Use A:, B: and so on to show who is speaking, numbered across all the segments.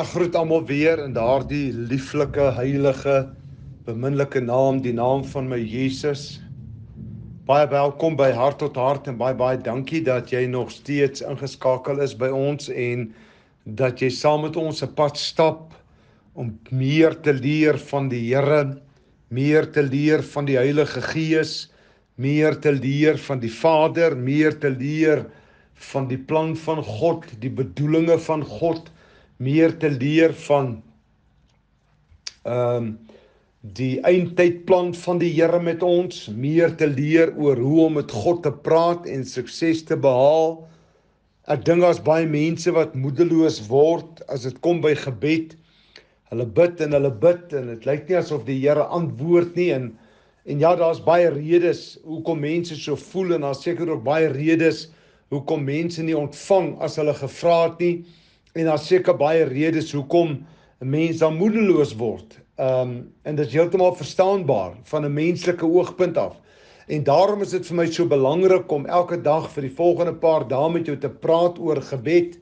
A: Ek groet almal weer in daardie lieflike, heilige, beminnelike naam, die naam van my Jesus. Baie welkom by Hart tot Hart en baie baie dankie dat jy nog steeds ingeskakel is by ons en dat jy saam met ons 'n pad stap om meer te leer van die Here, meer te leer van die Heilige Gees, meer te leer van die Vader, meer te leer van die plan van God, die bedoelinge van God meer te leer van ehm um, die eindtydplan van die Here met ons, meer te leer oor hoe om met God te praat en sukses te behaal. Ek dink daar's baie mense wat moedeloos word as dit kom by gebed. Hulle bid en hulle bid en dit lyk nie asof die Here antwoord nie en en ja, daar's baie redes hoekom mense so voel en daar's seker ook baie redes hoekom mense nie ontvang as hulle gevra het nie en daar seker baie redes hoekom 'n mens dan moedeloos word. Ehm um, en dit is heeltemal verstaanbaar van 'n menslike oogpunt af. En daarom is dit vir my so belangrik om elke dag vir die volgende paar dae met jou te praat oor gebed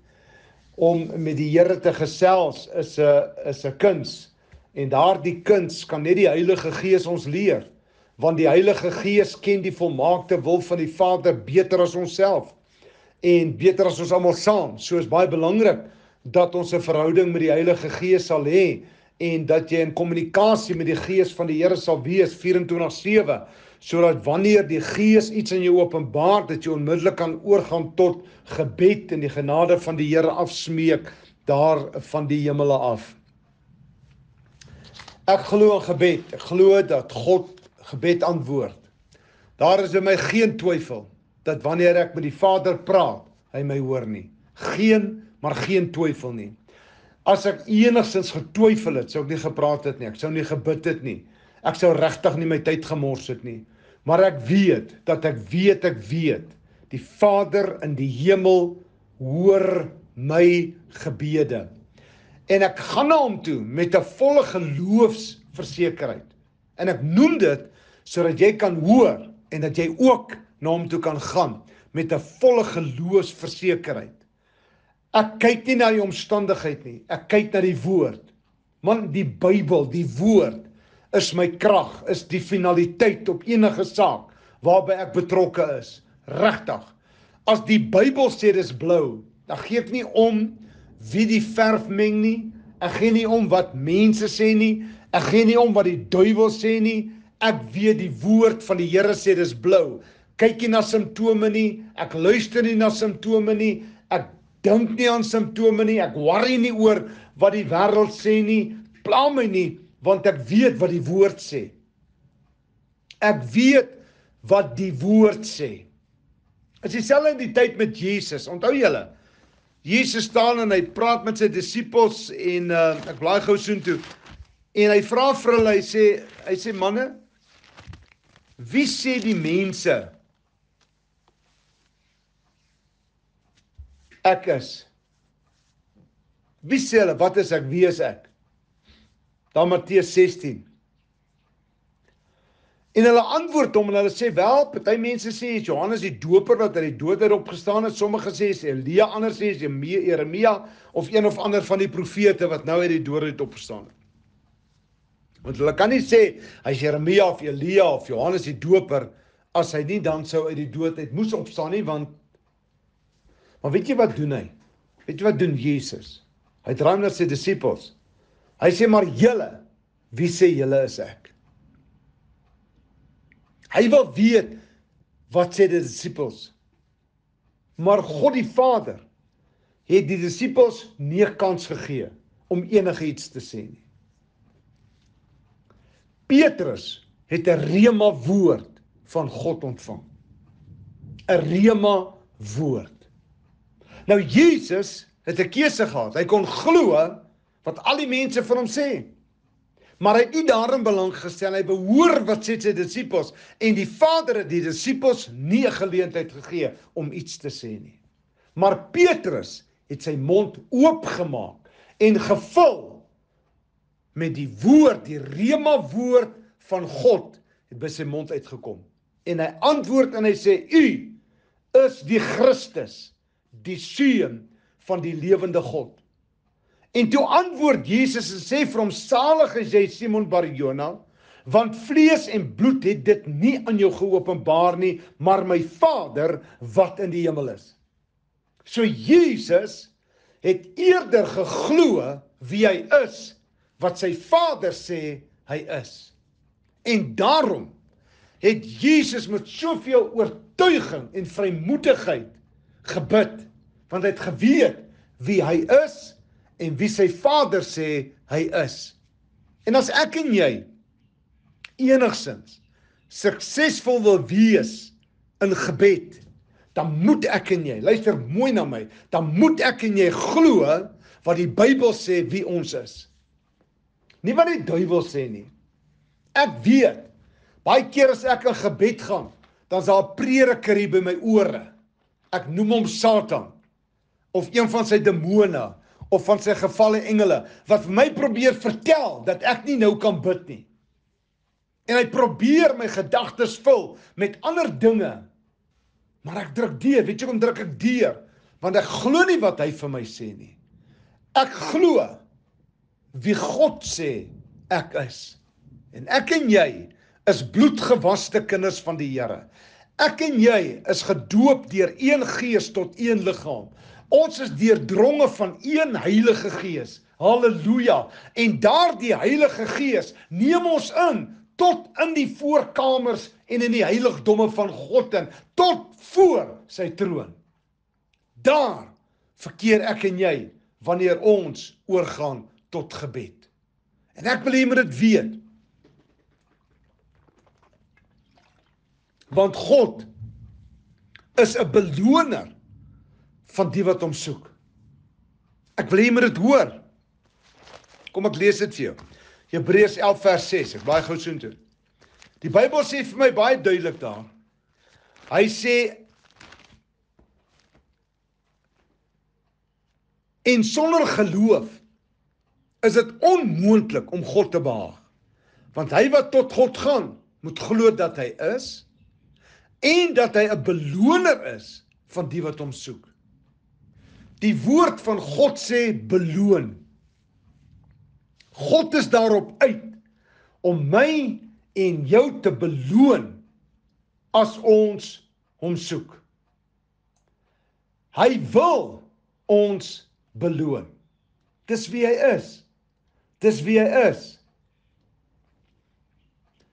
A: om met die Here te gesels is 'n is 'n kuns. En daardie kuns kan net die Heilige Gees ons leer, want die Heilige Gees ken die volmaakte wil van die Vader beter as onsself en beter as ons almal saam. So is baie belangrik dat ons 'n verhouding met die Heilige Gees sal hê en dat jy in kommunikasie met die Gees van die Here sal wees 24/7 sodat wanneer die Gees iets in jou openbaar dat jy onmiddellik kan oorgaan tot gebed en die genade van die Here afsmeek daar van die hemele af. Ek glo in gebed. Ek glo dat God gebed antwoord. Daar is in my geen twyfel dat wanneer ek met die Vader praat, hy my hoor nie. Geen maar geen twyfel nie. As ek enigstens getwyfel het, sou ek nie gepraat het nie. Ek sou nie gebid het nie. Ek sou regtig nie my tyd gemors het nie. Maar ek weet dat ek weet ek weet die Vader in die hemel hoor my gebede. En ek gaan na hom toe met 'n volle geloofsversekerheid. En ek noem dit sodat jy kan hoor en dat jy ook na hom toe kan gaan met 'n volle geloofsversekerheid. Ek kyk nie na die omstandigheid nie. Ek kyk na die woord. Man, die Bybel, die woord is my krag, is die finaliteit op enige saak waarby ek betrokke is. Regtig. As die Bybel sê dis blou, dan gee ek nie om wie die verf meng nie. Ek gee nie om wat mense sê nie. Ek gee nie om wat die duiwel sê nie. Ek weet die woord van die Here sê dis blou. Kyk nie na simptome nie. Ek luister nie na simptome nie. Ek dink nie aan simptome nie. Ek worry nie oor wat die wêreld sê nie. Pla my nie want ek weet wat die woord sê. Ek weet wat die woord sê. As dieselfde in die tyd met Jesus. Onthou julle? Jesus staan en hy praat met sy disippels en uh, ek blaai gou soontoe. En hy vra vir hulle, hy sê hy sê manne, wie sê die mense ek is. Wie sê hulle wat is ek? Wie is ek? Dan Matteus 16. En hulle antwoord hom en hulle sê wel, party mense sê is Johannes die Doper wat uit die dood uit opgestaan het, sommige sê is Elia, ander sê is Jeremia of een of ander van die profete wat nou uit die dood uit opgestaan het. Want hulle kan nie sê hy's Jeremia of Elia of Johannes die Doper as hy nie dan sou uit die dood uit moes opstaan nie want Maar weet jy wat doen hy? Weet jy wat doen Jesus? Hy draai na sy disippels. Hy sê maar julle, wie sê julle is ek? Hy wil weet wat sê die disippels? Maar God die Vader het die disippels nie kans gegee om enigiets te sê nie. Petrus het 'n rema woord van God ontvang. 'n Rema woord. Nou Jesus het 'n keuse gehad. Hy kon glo wat al die mense vir hom sê. Maar hy het nie daarin belang gestel hy behoor wat sê sy disippels en die Vader het die disippels nie 'n geleentheid gegee om iets te sê nie. Maar Petrus het sy mond oopgemaak en gevul met die woord, die rema woord van God het by sy mond uitgekom. En hy antwoord en hy sê: "U is die Christus, die seun van die lewende God. En toe antwoord Jesus en sê vir hom: "Salig is jy Simon Barjona, want vlees en bloed het dit nie aan jou geopenbaar nie, maar my Vader wat in die hemel is." So Jesus het eerder geglo wie hy is wat sy Vader sê hy is. En daarom het Jesus met soveel oortuiging en vrymoedigheid gebid want hy het geweet wie hy is en wie sy Vader sê hy is. En as ek en jy enigsins suksesvol wil wees in gebed, dan moet ek en jy, luister mooi na my, dan moet ek en jy glo wat die Bybel sê wie ons is. Nie wat die duiwel sê nie. Ek weet baie keer as ek in gebed gaan, dan is daar 'n prediker hier by my ore. Ek noem hom Satan of een van sy demone of van sy gevalle engele wat vir my probeer vertel dat ek nie nou kan bid nie. En hy probeer my gedagtes vul met ander dinge. Maar ek druk deur. Weet jy hoekom druk ek deur? Want ek glo nie wat hy vir my sê nie. Ek glo wie God sê ek is. En ek en jy is bloedgewaste kinders van die Here. Ek en jy is gedoop deur een gees tot een liggaam. Ons is deurdronge van een Heilige Gees. Halleluja. En daardie Heilige Gees neem ons in tot in die voorkamers en in die heiligdomme van God en tot voor sy troon. Daar verkeer ek en jy wanneer ons oorgaan tot gebed. En ek wil hê jy moet dit weet. Want God is 'n beloner van die wat hom soek. Ek wil hê jy moet dit hoor. Kom ek lees dit vir jou. Hebreërs 11 vers 6. Ek baie gou soontoe. Die Bybel sê vir my baie duidelik daar. Hy sê en sonder geloof is dit onmoontlik om God te behaag. Want hy wat tot God gaan, moet glo dat hy is en dat hy 'n beloner is van die wat hom soek. Die woord van God sê beloon. God is daarop uit om my en jou te beloon as ons hom soek. Hy wil ons beloon. Dis wie hy is. Dis wie hy is.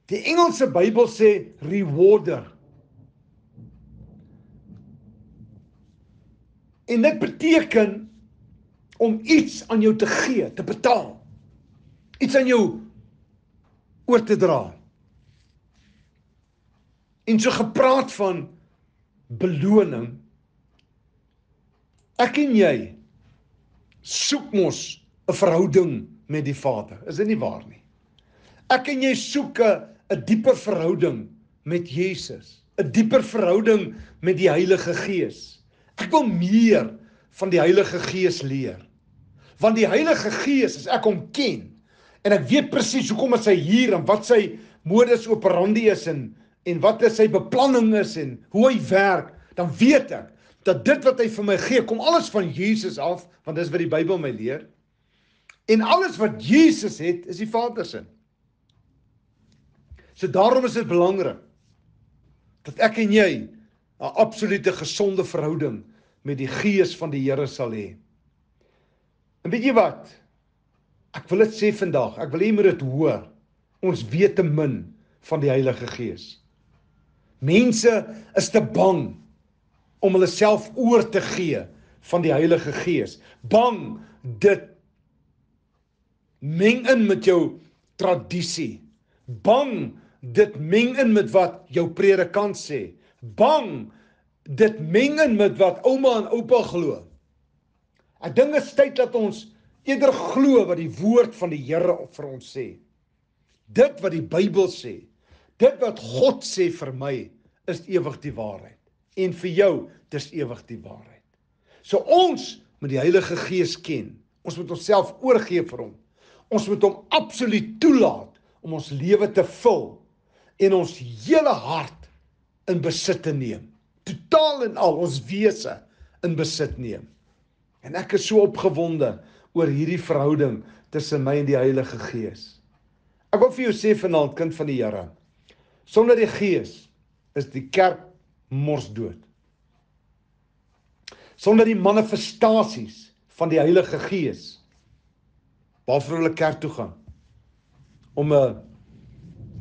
A: Die Engelse Bybel sê rewarder. En dit beteken om iets aan jou te gee, te betaal. Iets aan jou oor te dra. En so gepraat van beloning. Ek en jy soek mos 'n verhouding met die Vader. Is dit nie waar nie? Ek en jy soek 'n dieper verhouding met Jesus, 'n dieper verhouding met die Heilige Gees. Ek wil meer van die Heilige Gees leer. Want die Heilige Gees, as ek hom ken en ek weet presies hoekom hy hier en wat sy modus operandi is en en wat is sy beplanning is en hoe hy werk, dan weet ek dat dit wat hy vir my gee, kom alles van Jesus af, want dis wat die Bybel my leer. En alles wat Jesus het, is die Vader se. So daarom is dit belangrik dat ek en jy 'n absolute gesonde verhouding met die gees van die Here sal hê. En weet jy wat? Ek wil dit sê vandag. Ek wil hê jy moet dit hoor. Ons weet te min van die Heilige Gees. Mense is te bang om hulle self oor te gee van die Heilige Gees. Bang dit meng in met jou tradisie. Bang dit meng in met wat jou predikant sê bang dit meng in met wat ouma en oupa glo. Ek dink dit is tyd dat ons eerder glo wat die woord van die Here vir ons sê. Dit wat die Bybel sê, dit wat God sê vir my is ewig die waarheid en vir jou dis ewig die waarheid. So ons moet die Heilige Gees ken. Ons moet onsself oorgee vir hom. Ons moet hom absoluut toelaat om ons lewe te vul en ons hele hart in besit te neem. Totaal en al ons wese in besit neem. En ek is so opgewonde oor hierdie verhouding tussen my en die Heilige Gees. Ek wil vir jou sê vanaand kind van die Here. Sonder die Gees is die kerk mors dood. Sonder die manifestasies van die Heilige Gees waarvoor hulle kerk toe gaan om 'n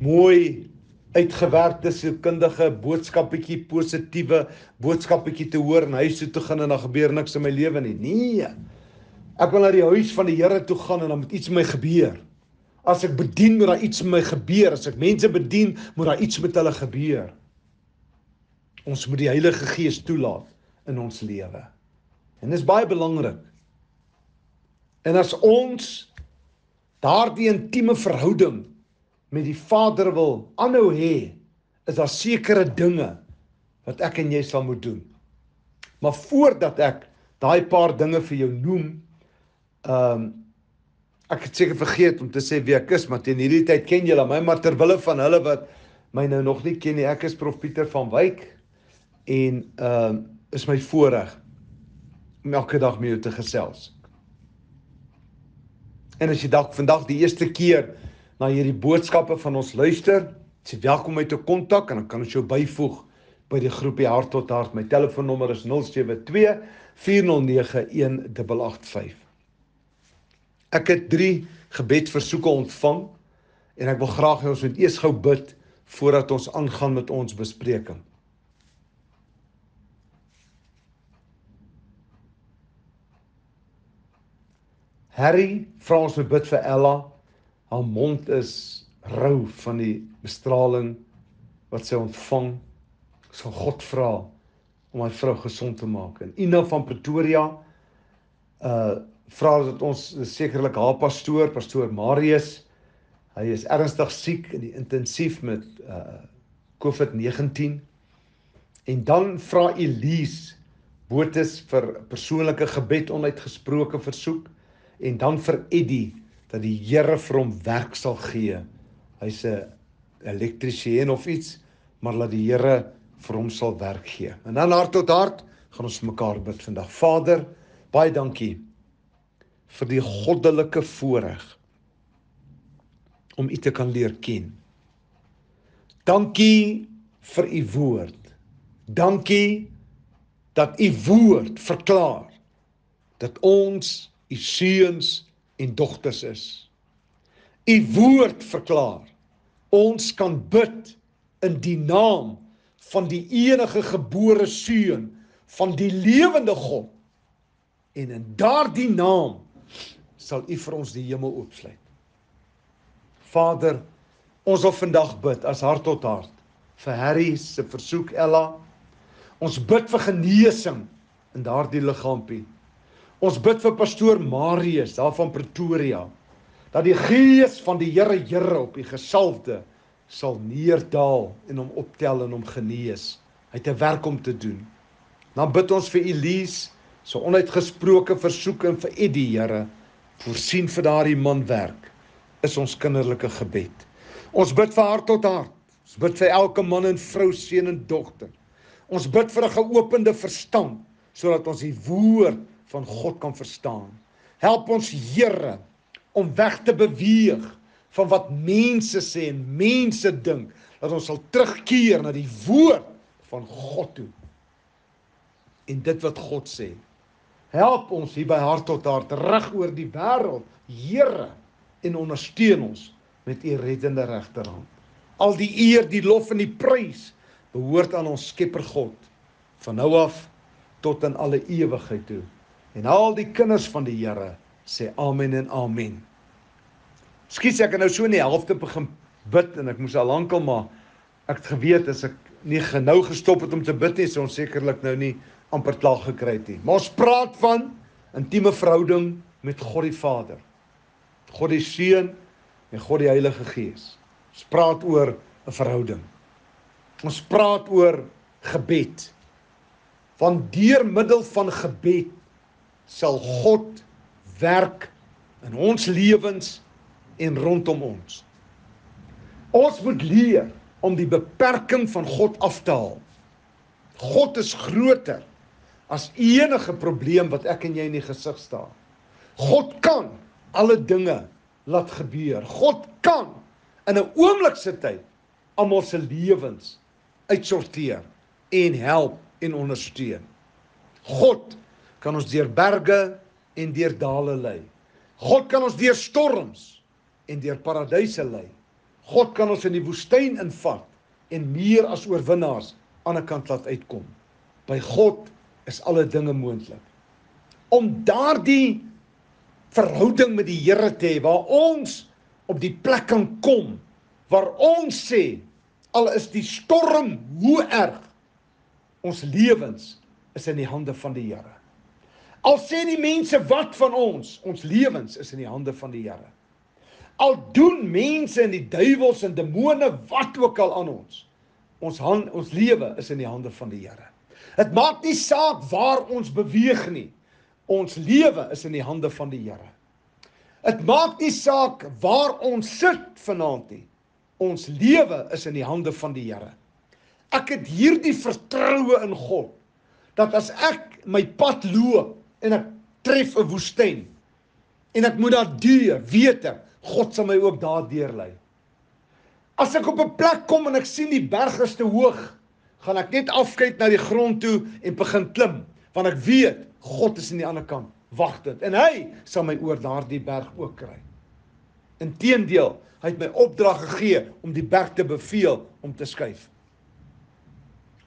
A: mooi uitgewerkte sielkundige boodskapetjie positiewe boodskapetjie te hoor en huis toe te gaan en dan gebeur niks in my lewe nie. Nee. Ek wil na die huis van die Here toe gaan en dan moet iets met my gebeur. As ek bedien moet daar iets met my gebeur. As ek mense bedien, moet daar iets met hulle gebeur. Ons moet die Heilige Gees toelaat in ons lewe. En dit is baie belangrik. En as ons daardie intieme verhouding met die Vader wil aanhou hê, is daar sekere dinge wat ek en jy sal moet doen. Maar voordat ek daai paar dinge vir jou noem, ehm um, ek het seker vergeet om te sê wie ek is, maar teen hierdie tyd ken julle my, maar ter wille van hulle wat my nou nog nie ken nie, ek is Prof Pieter van Wyk en ehm uh, is my voorreg om elke dag met jou te gesels. En as jy dalk vandag die eerste keer na hierdie boodskappe van ons luister, jy welkom om my te kontak en dan kan ons jou byvoeg by die groepie hart tot hart. My telefoonnommer is 072 409 1885. Ek het 3 gebedversoeke ontvang en ek wil graag hê ons moet eers gou bid voordat ons aangaan met ons bespreking. Harry vra ons moet bid vir Ella. Haar mond is rou van die bestraling wat sy ontvang. Ons gaan God vra om haar vrou gesond te maak. En Ina van Pretoria uh vra dat ons sekerlik haar pastoor, pastoor Marius, hy is ernstig siek in die intensief met uh COVID-19. En dan vra Elise Botes vir persoonlike gebed onuitgesproke versoek en dan vir Eddie dat die Here vir hom werk sal gee. Hy's 'n elektriesien of iets, maar laat die Here vir hom sal werk gee. En dan hart tot hart gaan ons mekaar bid vandag. Vader, baie dankie vir die goddelike voorreg om U te kan leer ken. Dankie vir U woord. Dankie dat U woord verklaar dat ons u seuns en dogters is. U woord verklaar ons kan bid in die naam van die enige gebore seun van die lewende God en in daardie naam sal u vir ons die hemel oopsluit. Vader, ons wil vandag bid as hart tot hart vir Harry se versoek Ella. Ons bid vir genesing in daardie liggaampie. Ons bid vir pastoor Marius daar van Pretoria dat die gees van die Here Here op die gesalfde sal neerdal en hom optel en hom genees. Hy het 'n werk om te doen. Dan bid ons vir Elise so onuitgesproke versoeke en vir Eddie Here voorsien vir daardie man werk is ons kinderlike gebed. Ons bid vir hart tot hart. Ons bid vir elke man en vrou, seun en dogter. Ons bid vir 'n geopende verstand sodat ons die woord van God kan verstaan. Help ons Here om weg te beweeg van wat mense sê en mense dink dat ons sal terugkeer na die woord van God toe. En dit wat God sê. Help ons hier by hart tot hart reg oor die wêreld, Here, en ondersteun ons met u reddende regterhand. Al die eer, die lof en die prys behoort aan ons Skepper God van nou af tot in alle ewigheid toe. En al die kinders van die Here sê amen en amen. Skiet ek nou so in die helfte begin bid en ek moes al lankal maar ek het geweet as ek nie genou gestop het om te bid nie, sou ons sekerlik nou nie amper klaar gekry het nie. Maar ons praat van intieme verhouding met God die Vader. God die Seun en God die Heilige Gees. Ons praat oor 'n verhouding. Ons praat oor gebed. Van deur middel van gebed sal God werk in ons lewens en rondom ons. Ons moet leer om die beperking van God af te haal. God is groter as enige probleem wat ek en jy in die gesig staar. God kan alle dinge laat gebeur. God kan in 'n oomblik se tyd almal se lewens uitsorteer en help en ondersteun. God kan ons deur berge en deur dale lei. God kan ons deur storms en deur paradyse lei. God kan ons in die woestyn invat en meer as oorwinnaars aan 'n kant laat uitkom. By God is alle dinge moontlik. Om daardie verhouding met die Here te hê waar ons op die plek kan kom waar ons sê al is die storm hoe erg ons lewens is in die hande van die Here. Al sê die mense wat van ons, ons lewens is in die hande van die Here. Al doen mense en die duiwels en demone wat ook al aan ons. Ons hand, ons lewe is in die hande van die Here. Dit maak nie saak waar ons beweeg nie. Ons lewe is in die hande van die Here. Dit maak nie saak waar ons sit vanaand nie. Ons lewe is in die hande van die Here. Ek het hierdie vertroue in God dat as ek my pad loop en ek tref 'n woestyn en ek moet daar deur, weet God sal my ook daardeur lei. As ek op 'n plek kom en ek sien die berg is te hoog, gaan ek net afkyk na die grond toe en begin klim, want ek weet God is aan die ander kant wagtend en hy sal my oor daardie berg ook kry. Inteendeel, hy het my opdrag gegee om die berg te beveel om te skuif.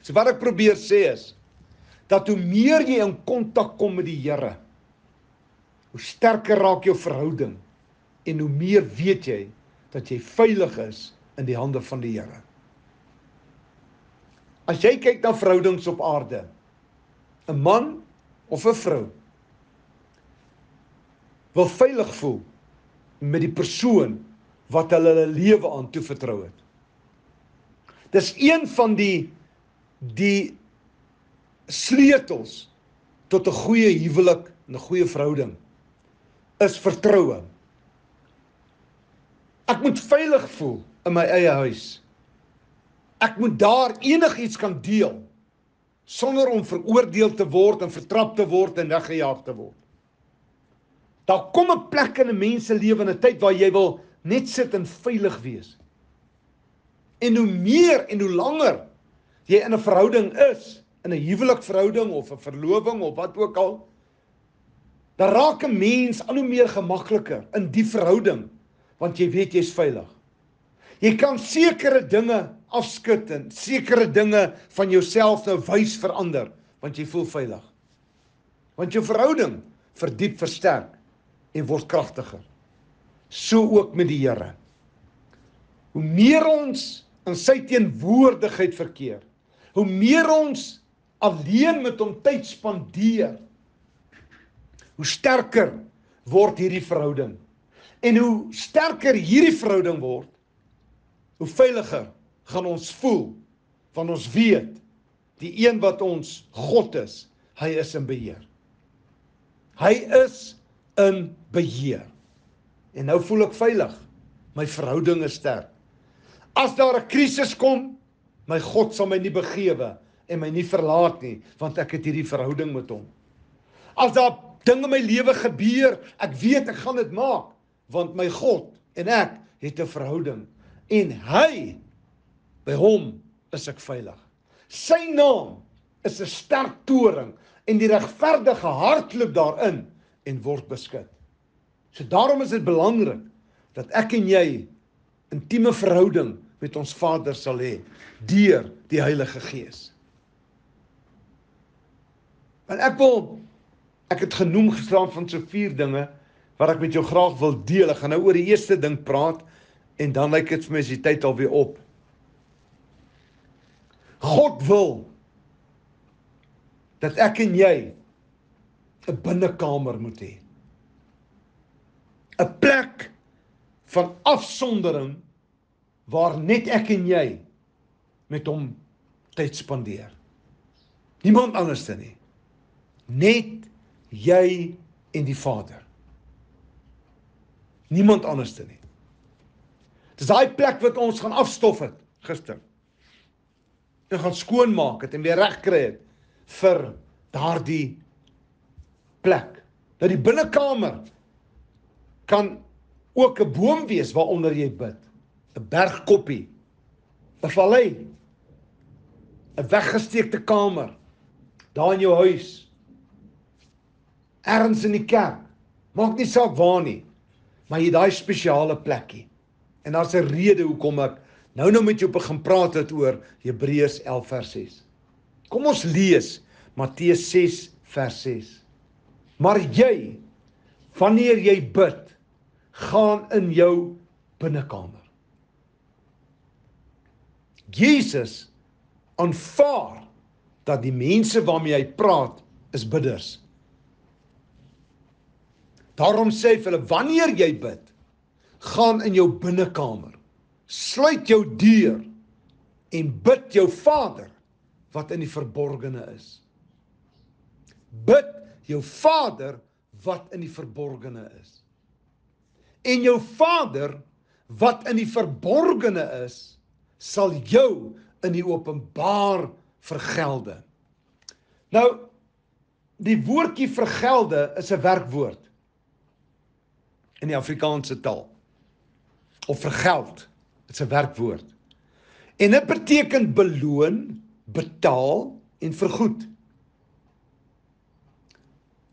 A: So wat ek probeer sê is dat hoe meer jy in kontak kom met die Here, hoe sterker raak jou verhouding en hoe meer weet jy dat jy veilig is in die hande van die Here. As jy kyk na verhoudings op aarde, 'n man of 'n vrou wil veilig voel met die persoon wat hulle hulle lewe aan toevertrou het. Dis een van die die sleutels tot 'n goeie huwelik en 'n goeie verhouding is vertroue. Ek moet veilig voel in my eie huis. Ek moet daar enigiets kan deel sonder om veroordeel te word en vertrap te word en weggejaag te word. Daar kom 'n plek in 'n mens se lewe in 'n tyd waar jy wil net sit en veilig wees. En hoe meer en hoe langer jy in 'n verhouding is, in 'n huwelikverhouding of 'n verloving of wat ook al, dan raak 'n mens al hoe meer gemakliker in die verhouding want jy weet jy's veilig. Jy kan sekere dinge afskud en sekere dinge van jouself nou wys verander want jy voel veilig. Want jou verhouding verdiep, versterk en word kragtiger. So ook met die Here. Hoe meer ons in sy teenwoordigheid verkeer, hoe meer ons alleen met hom tyd spandeer, hoe sterker word hierdie verhouding. En hoe sterker hierdie verhouding word, hoe veiliger gaan ons voel van ons weet die een wat ons God is, hy is in beheer. Hy is in beheer. En nou voel ek veilig. My verhouding is sterk. As daar 'n krisis kom, my God sal my nie begewe en my nie verlaat nie, want ek het hierdie verhouding met hom. As daar dinge in my lewe gebeur, ek weet ek gaan dit maak want my God en ek het 'n verhouding en hy by hom is ek veilig. Sy naam is 'n sterk toring en die regverdige hardloop daarin en word beskud. So daarom is dit belangrik dat ek en jy intieme verhouding met ons Vader sal hê deur die Heilige Gees. Want ek wil ek het genoem gestaan van so vier dinge wat ek met jou graag wil deel. Ek gaan nou oor die eerste ding praat en dan lyk dit vir my as die tyd alweer op. God wil dat ek en jy 'n binnekamer moet hê. 'n Plek van afsondering waar net ek en jy met hom tyd spandeer. Niemand anders dan nie. Net jy en die Vader. Niemand anders te nie. Dis daai plek wat ons gaan afstof het gister. En gaan skoonmaak het en weer regkry het vir daardie plek. Dat die binnekamer kan ook 'n boom wees waaronder jy bid. 'n Bergkoppie. 'n Vallei. 'n Weggesteekte kamer. Daar in jou huis. Ergens in die kerk. Maak nie saak waar nie. Maar jy daai spesiale plekkie. En daar's 'n rede hoekom ek nou nou met jou begin praat het oor Hebreërs 11 vers 6. Kom ons lees Matteus 6 vers 6. Maar jy wanneer jy bid, gaan in jou binnekamer. Jesus aanvaar dat die mense waarmee hy praat is bidders. Daarom sê hy vir hulle wanneer jy bid, gaan in jou binnekamer, sluit jou deur en bid jou Vader wat in die verborgene is. Bid jou Vader wat in die verborgene is. En jou Vader wat in die verborgene is, sal jou in die openbaar vergelde. Nou die woordjie vergelde is 'n werkwoord in die Afrikaanse taal. Of vergeld, dit's 'n werkwoord. En dit beteken beloon, betaal en vergoed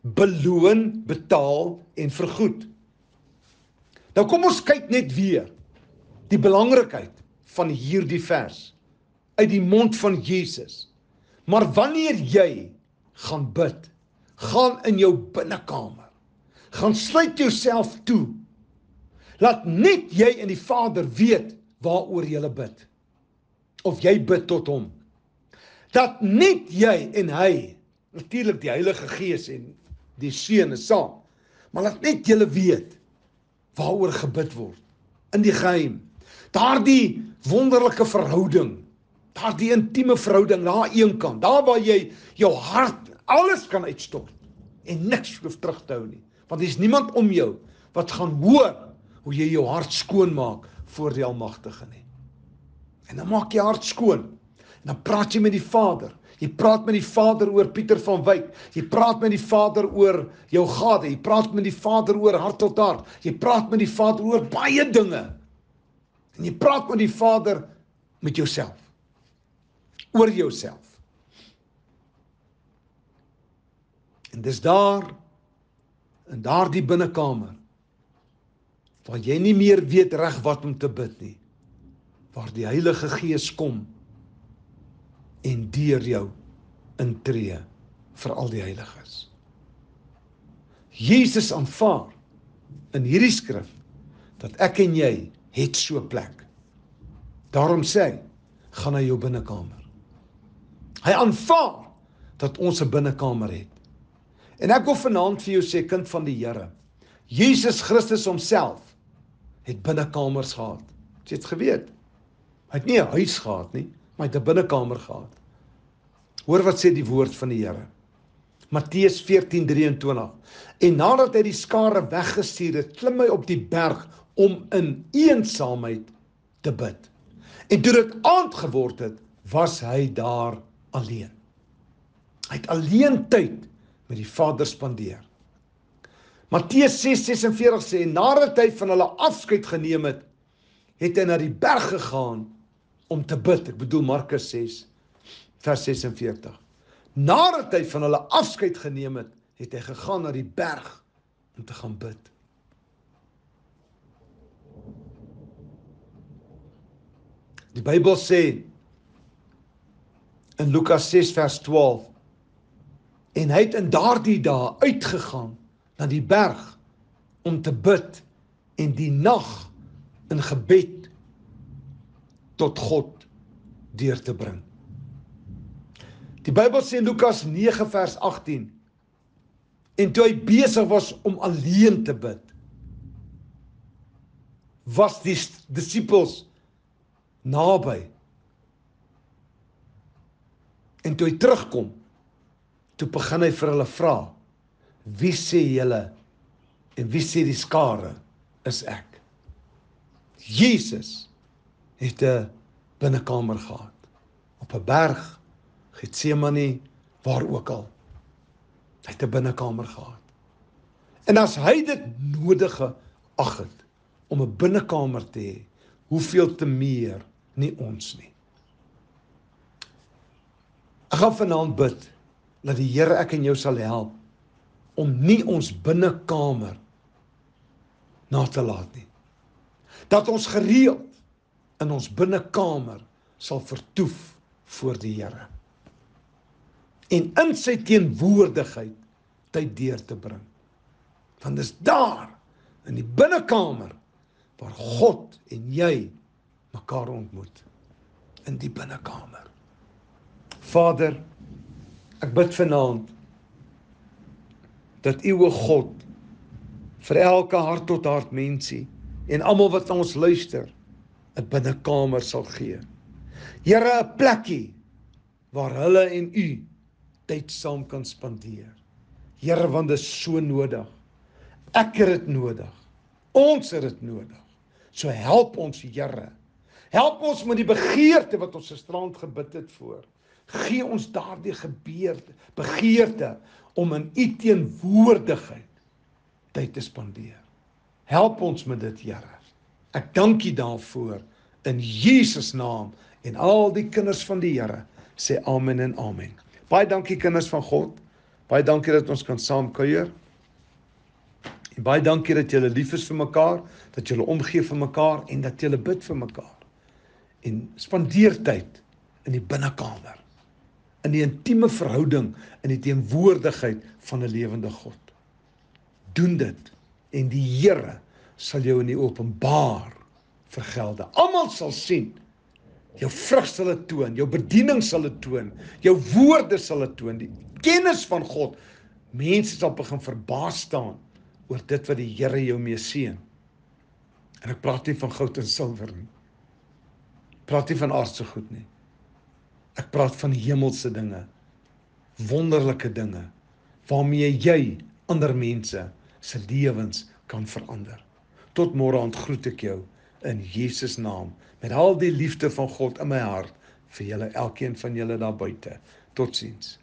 A: beloon, betaal en vergoed. Nou kom ons kyk net weer die belangrikheid van hierdie vers uit die mond van Jesus. Maar wanneer jy gaan bid, gaan in jou binnekamer. Gaan sluit jouself toe. Laat net jy en die Vader weet waaroor jy bid. Of jy bid tot hom. Dat net jy en hy, natuurlik die Heilige Gees en die seun is saam. Maar laat net julle weet waaroor gebid word in die geheim. Daardie wonderlike verhouding, daardie intieme verhouding na een kant, daar waar jy jou hart alles kan uitstort en niks hoef terug te hou nie, want daar's niemand om jou wat gaan hoor hoe jy jou hart skoon maak voor die Almagtige nie. En dan maak jy hart skoon. En dan praat jy met die Vader Jy praat met die Vader oor Pieter van Wyk. Jy praat met die Vader oor jou gade. Jy praat met die Vader oor hart tot hart. Jy praat met die Vader oor baie dinge. En jy praat met die Vader met jouself. Oor jouself. En dis daar in daardie binnekamer waar jy nie meer weet reg wat om te bid nie. Waar die Heilige Gees kom en deur jou intree vir al die heiliges. Jesus aanvaar in hierdie skrif dat ek en jy het so 'n plek. Daarom sê hy, gaan na jou binnekamer. Hy aanvaar dat ons 'n binnekamer het. En ek wil vanaand vir jou sê kind van die Here, Jesus Christus homself het binnekamers gehad. Jy het geweet. Hy het nie 'n huis gehad nie, maar hy het 'n binnekamer gehad. Hoor wat sê die woord van die Here. Matteus 14:23. En nadat hy die skare weggestuur het, klim hy op die berg om in eensaamheid te bid. En toe dit aand geword het, was hy daar alleen. Hy het alleen tyd met die Vader spandeer. Matteus 6:46 sê nadat hy van hulle afskeid geneem het, het hy na die berg gegaan om te bid. Ek bedoel Markus 6 vers 46. Nadat hy van hulle afskeid geneem het, het hy gegaan na die berg om te gaan bid. Die Bybel sê in Lukas 6 vers 12 en hy het in daardie dae uitgegaan na die berg om te bid en die nag in gebed tot God deur te bring. Die Bybel sê in Lukas 9 vers 18 en toe hy besig was om alleen te bid was die disippels naby en toe hy terugkom toe begin hy vir hulle vra wie sê julle en wie sê die skare is ek Jesus het 'n binnekamer gehad op 'n berg Getsemane, waar ook al. Hy het 'n binnekamer gehad. En as hy dit nodige ag het om 'n binnekamer te hê, hoeveel te meer nie ons nie. Ek gaan vanaand bid dat die Here ek en jou sal help om nie ons binnekamer na te laat nie. Dat ons gereeld in ons binnekamer sal vertoef voor die Here. En in sy teenwoordigheid tyd deur te bring. Want dis daar in die binnekamer waar God en jy mekaar ontmoet in die binnekamer. Vader, ek bid vanaand dat U o God vir elke hart tot hart mensie en almal wat ons luister 'n binnekamer sal gee. Here 'n plekkie waar hulle en U tyd saam kan spandeer. Here, want dit is so nodig. Ek het dit nodig. Ons het dit nodig. So help ons, Here. Help ons met die begeerte wat ons gisterand gebid het voor. Gee ons daardie gebeurde, begeerte om in U teenwoordigheid tyd te spandeer. Help ons met dit, Here. Ek dank U daarvoor in Jesus naam en al die kinders van die Here sê amen en amen. Baie dankie kinders van God. Baie dankie dat ons kan saam kuier. En baie dankie dat julle lief is vir mekaar, dat julle omgee vir mekaar en dat julle bid vir mekaar. En spandeer tyd in die binnekamer. In die intieme verhouding in die teenwoordigheid van 'n lewende God. Doen dit en die Here sal jou in die openbaar vergelde. Almal sal sien. Jou vrug sal dit toon, jou bediening sal dit toon, jou woorde sal dit toon, die kennis van God. Mense sal begin verbaas staan oor dit wat die Here jou mee seën. En ek praat nie van goud en silwer nie. Praat nie van aardse goed nie. Ek praat van hemelse dinge. Wonderlike dinge waarmee jy ander mense se lewens kan verander. Tot môre aand groet ek jou in Jesus naam met al die liefde van God in my hart vir julle elkeen van julle daar buite. Totsiens.